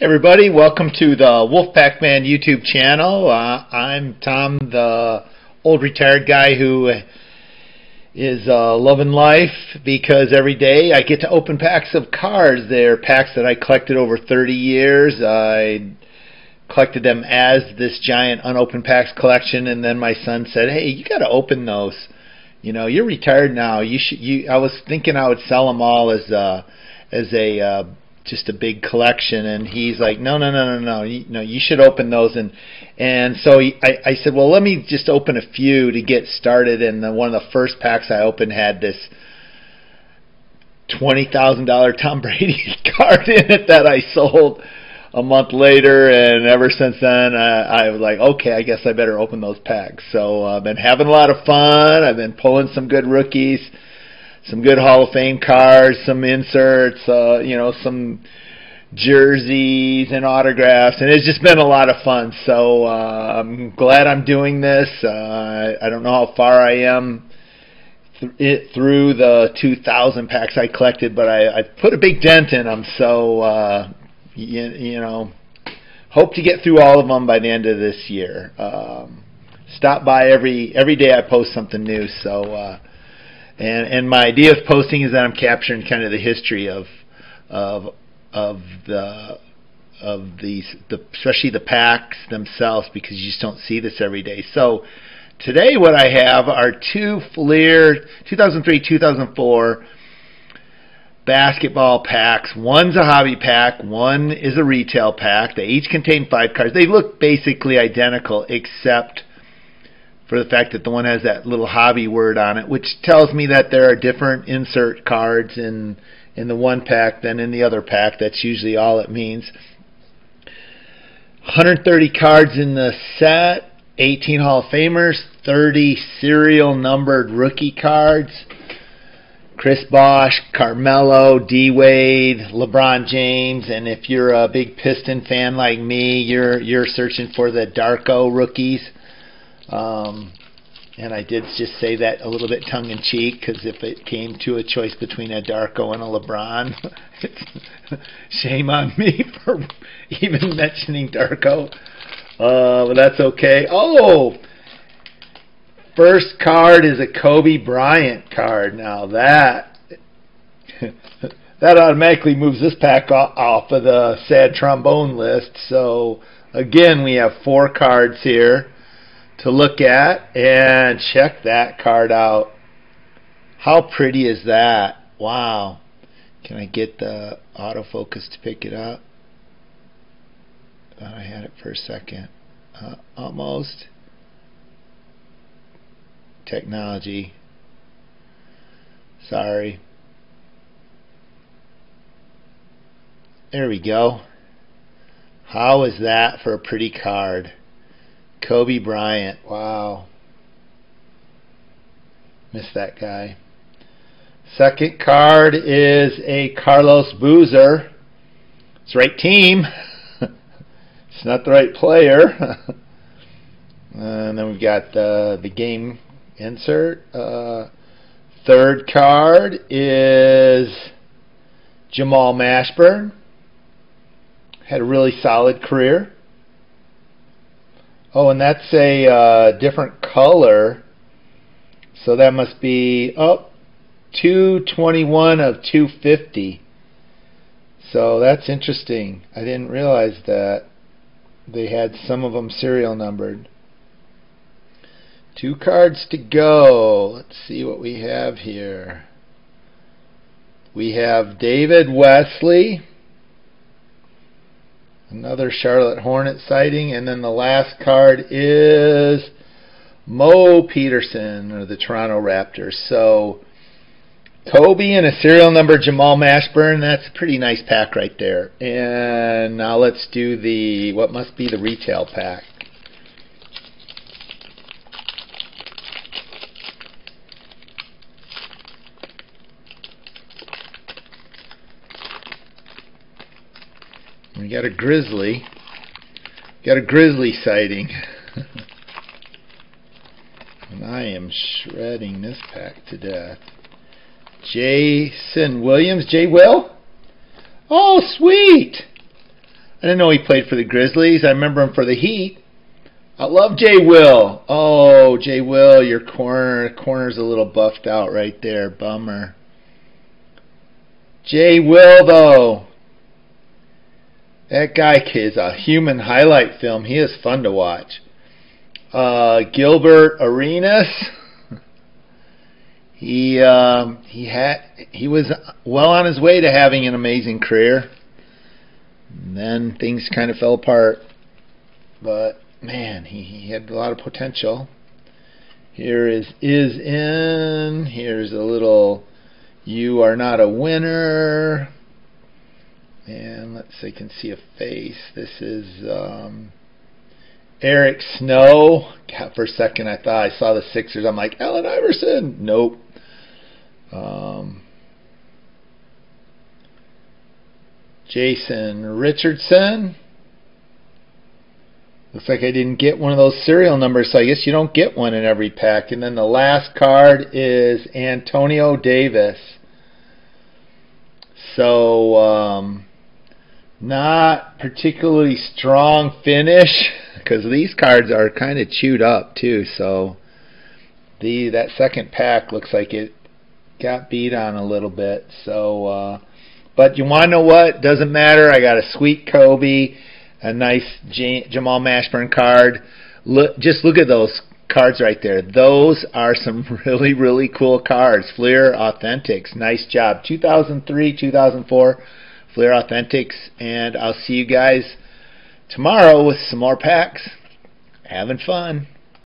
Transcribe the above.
everybody, welcome to the Wolfpack Man YouTube channel. Uh, I'm Tom, the old retired guy who is uh, loving life because every day I get to open packs of cards. They're packs that I collected over 30 years. I collected them as this giant unopened packs collection, and then my son said, "Hey, you got to open those. You know, you're retired now. You should." You, I was thinking I would sell them all as uh, as a uh, just a big collection and he's like no no no no no you, no you should open those. And and so he, I, I said well let me just open a few to get started. And the, one of the first packs I opened had this twenty thousand dollar Tom Brady card in it that I sold a month later. And ever since then I, I was like okay I guess I better open those packs. So I've been having a lot of fun. I've been pulling some good rookies some good Hall of Fame cards, some inserts, uh, you know, some jerseys and autographs, and it's just been a lot of fun. So uh, I'm glad I'm doing this. Uh, I don't know how far I am th- it, through the 2,000 packs I collected, but I, I put a big dent in them. So uh, you, you know, hope to get through all of them by the end of this year. Um, stop by every every day. I post something new. So. Uh, and and my idea of posting is that I'm capturing kind of the history of of of the of these the especially the packs themselves because you just don't see this every day. So today what I have are two Fleer 2003-2004 basketball packs. One's a hobby pack, one is a retail pack. They each contain 5 cards. They look basically identical except for the fact that the one has that little hobby word on it, which tells me that there are different insert cards in in the one pack than in the other pack. That's usually all it means. 130 cards in the set, 18 Hall of Famers, 30 serial numbered rookie cards. Chris Bosh, Carmelo, D Wade, LeBron James, and if you're a big Piston fan like me, you're you're searching for the Darko rookies. Um, and I did just say that a little bit tongue in cheek because if it came to a choice between a Darko and a LeBron, shame on me for even mentioning Darko. Uh, but that's okay. Oh, first card is a Kobe Bryant card. Now that that automatically moves this pack off of the sad trombone list. So again, we have four cards here to look at and check that card out. How pretty is that? Wow. Can I get the autofocus to pick it up? Thought I had it for a second. Uh, almost. Technology. Sorry. There we go. How is that for a pretty card? Kobe Bryant. Wow. Miss that guy. Second card is a Carlos Boozer. It's the right team. it's not the right player. and then we've got the, the game insert. Uh, third card is Jamal Mashburn. Had a really solid career. Oh, and that's a uh, different color. So that must be, oh, 221 of 250. So that's interesting. I didn't realize that they had some of them serial numbered. Two cards to go. Let's see what we have here. We have David Wesley. Another Charlotte Hornet sighting. And then the last card is Mo Peterson of the Toronto Raptors. So Kobe and a serial number Jamal Mashburn. That's a pretty nice pack right there. And now let's do the what must be the retail pack. We got a grizzly. Got a grizzly sighting. and I am shredding this pack to death. Jason Williams. J. Will? Oh, sweet! I didn't know he played for the Grizzlies. I remember him for the Heat. I love Jay Will. Oh, Jay Will, your corner corner's a little buffed out right there. Bummer. Jay Will though. That guy is a human highlight film. He is fun to watch. Uh, Gilbert Arenas. he um, he had he was well on his way to having an amazing career. And then things kind of fell apart. But man, he, he had a lot of potential. Here is is in. Here's a little you are not a winner. And let's see, can see a face. This is um, Eric Snow. God, for a second I thought I saw the Sixers. I'm like, Allen Iverson. Nope. Um, Jason Richardson. Looks like I didn't get one of those serial numbers, so I guess you don't get one in every pack. And then the last card is Antonio Davis. So, um, not particularly strong finish because these cards are kind of chewed up too. So, the that second pack looks like it got beat on a little bit. So, uh, but you want to know what? Doesn't matter. I got a sweet Kobe a nice Jamal Mashburn card. Look, just look at those cards right there. Those are some really, really cool cards. Fleer Authentix. Nice job. 2003, 2004 Fleer Authentix. And I'll see you guys tomorrow with some more packs. Having fun.